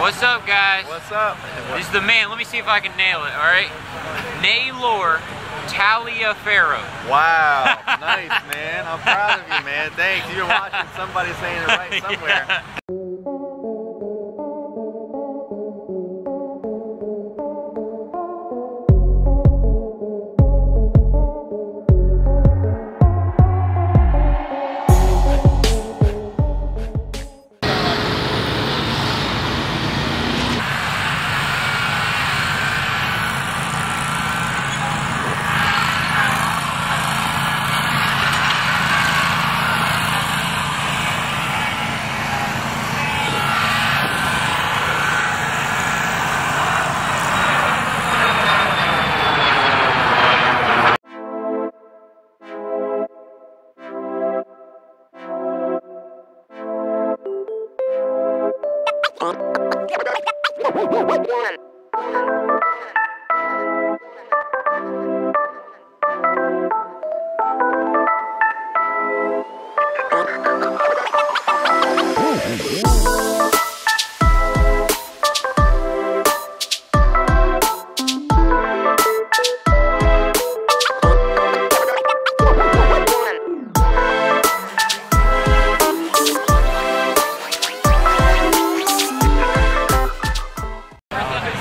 What's up, guys? What's up? This is the man. Let me see if I can nail it, all right? Naylor Talia Taliaferro. Wow, nice, man. I'm proud of you, man. Thanks. You're watching somebody saying it right somewhere. Oh.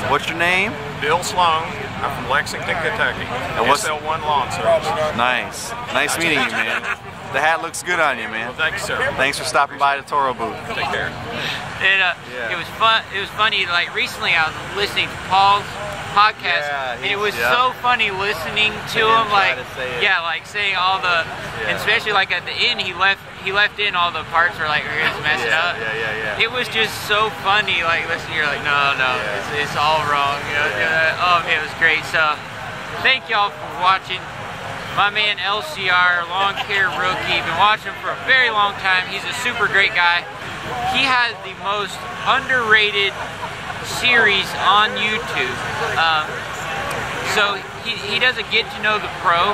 What's your name? Bill Sloan. I'm from Lexington, Kentucky. And what's- SL1 Lawn Service. Nice. Nice meeting you, man. The hat looks good on you, man. Thank you, sir. Thanks for stopping by the Toro booth. Take care. It, uh, Yeah. it was fun. It was funny. Like recently, I was listening to Paul's podcast, Yeah, and it was yeah. so funny listening to him. Like, to yeah, like saying all the, Yeah. and especially like at the end, he left. He left in all the parts where like we're gonna Yeah, up. yeah, yeah, yeah. It was just so funny. Like listening, you're like, no, no, it's, it's all wrong. You know, oh it was great. So, thank y'all for watching. My man LCR, lawn care rookie, been watching him for a very long time. He's a super great guy. He has the most underrated series on YouTube. Um, so he, he doesn't get to know the pro,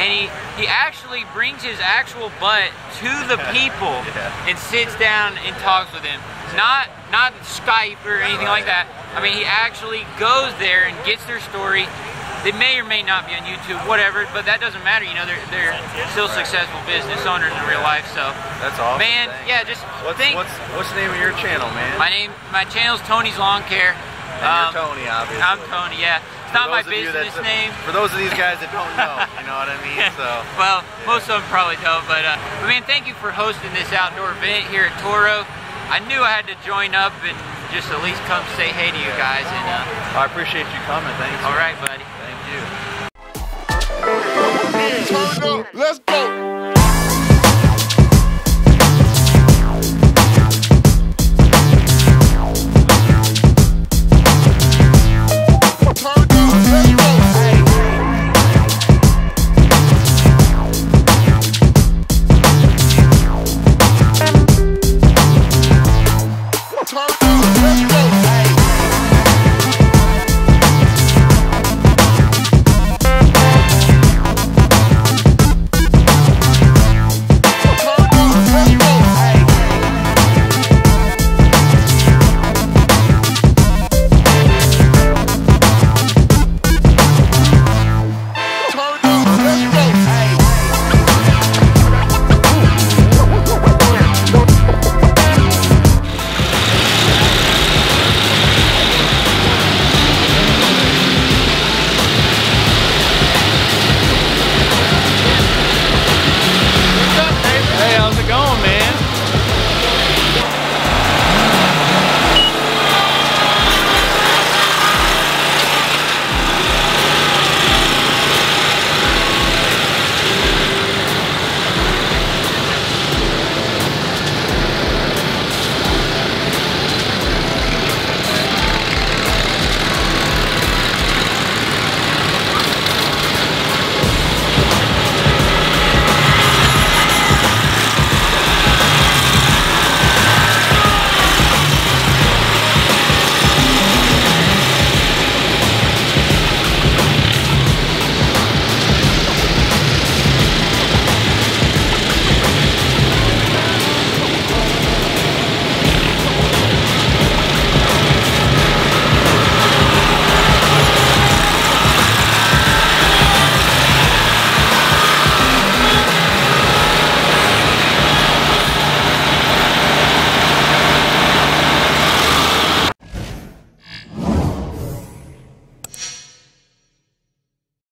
and he, he actually brings his actual butt to the people Yeah. and sits down and talks with them. Not not Skype or anything like that. I mean, he actually goes there and gets their story. They may or may not be on YouTube, whatever, but that doesn't matter. You know, they're, they're still successful business owners in real life. So, That's awesome. man, Thanks. yeah, just What's, think. what's what's the name of your channel, man? My name, my channel's Tony's Lawn Care. and Um, you're Tony, obviously. I'm Tony. Yeah, it's For not my those of you business name. For those of these guys that don't know, you know what I mean? So. well, most of them probably don't, but, uh, but man, thank you for hosting this outdoor event here at Toro. I knew I had to join up and just at least come say hey to you guys. And uh, I appreciate you coming. Thanks. all right, buddy. You. Let's go.